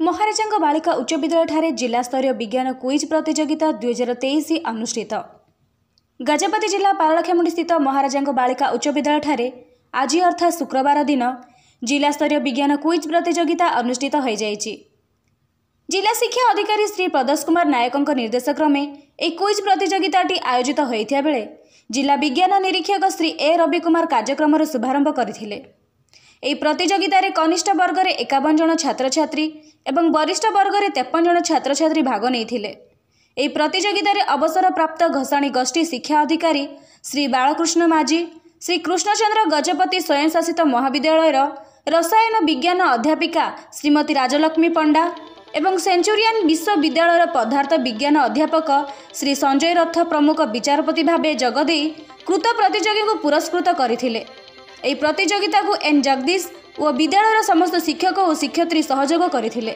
ମହାରାଜାଙ୍କ ବାଳିକା ଉଚ୍ଚ ବିଦ୍ୟାଳୟଠାରେ ଜିଲ୍ଲାସ୍ତରୀୟ ବିଜ୍ଞାନ କୁଇଜ୍ ପ୍ରତିଯୋଗିତା ଦୁଇହଜାର ତେଇଶ ଅନୁଷ୍ଠିତ। ଗଜପତି ଜିଲ୍ଲା ପାରଳାଖେମୁଣ୍ଡିସ୍ଥିତ ମହାରାଜାଙ୍କ ବାଳିକା ଉଚ୍ଚ ବିଦ୍ୟାଳୟଠାରେ ଆଜି ଅର୍ଥାତ୍ ଶୁକ୍ରବାର ଦିନ ଜିଲ୍ଲାସ୍ତରୀୟ ବିଜ୍ଞାନ କୁଇଜ୍ ପ୍ରତିଯୋଗିତା ଅନୁଷ୍ଠିତ ହୋଇଯାଇଛି। ଜିଲ୍ଲା ଶିକ୍ଷା ଅଧିକାରୀ ଶ୍ରୀ ପ୍ରଦୋଷ କୁମାର ନାୟକଙ୍କ ନିର୍ଦ୍ଦେଶ କ୍ରମେ ଏହି କୁଇଜ୍ ପ୍ରତିଯୋଗିତାଟି ଆୟୋଜିତ ହୋଇଥିବା ବେଳେ ଜିଲ୍ଲା ବିଜ୍ଞାନ ନିରୀକ୍ଷକ ଶ୍ରୀ ଏ ରବି କୁମାର କାର୍ଯ୍ୟକ୍ରମର ଶୁଭାରମ୍ଭ କରିଥିଲେ। ଏହି ପ୍ରତିଯୋଗିତାରେ କନିଷ୍ଠ ବର୍ଗରେ ଏକାବନ ଜଣ ଛାତ୍ରଛାତ୍ରୀ ଏବଂ ବରିଷ୍ଠ ବର୍ଗରେ ତେପନ ଜଣ ଛାତ୍ରଛାତ୍ରୀ ଭାଗ ନେଇଥିଲେ। ଏହି ପ୍ରତିଯୋଗିତାରେ ଅବସରପ୍ରାପ୍ତ ଘସାଣି ଗୋଷ୍ଠୀ ଶିକ୍ଷା ଅଧିକାରୀ ଶ୍ରୀ ବାଳକୃଷ୍ଣ ମାଝୀ ଶ୍ରୀ କୃଷ୍ଣଚନ୍ଦ୍ର ଗଜପତି ସ୍ୱୟଂଶାସିତ ମହାବିଦ୍ୟାଳୟର ରସାୟନ ବିଜ୍ଞାନ ଅଧ୍ୟାପିକା ଶ୍ରୀମତୀ ରାଜଲକ୍ଷ୍ମୀ ପଣ୍ଡା ଏବଂ ସେଞ୍ଚୁରିଆନ୍ ବିଶ୍ୱବିଦ୍ୟାଳୟର ପଦାର୍ଥ ବିଜ୍ଞାନ ଅଧ୍ୟାପକ ଶ୍ରୀ ସଞ୍ଜୟ ରଥ ପ୍ରମୁଖ ବିଚାରପତି ଭାବେ ଯୋଗଦେଇ କୃତ ପ୍ରତିଯୋଗୀଙ୍କୁ ପୁରସ୍କୃତ କରିଥିଲେ। ଏହି ପ୍ରତିଯୋଗିତାକୁ ଏନ୍ ଜଗଦୀଶ ଓ ବିଦ୍ୟାଳୟର ସମସ୍ତ ଶିକ୍ଷକ ଓ ଶିକ୍ଷୟିତ୍ରୀ ସହଯୋଗ କରିଥିଲେ।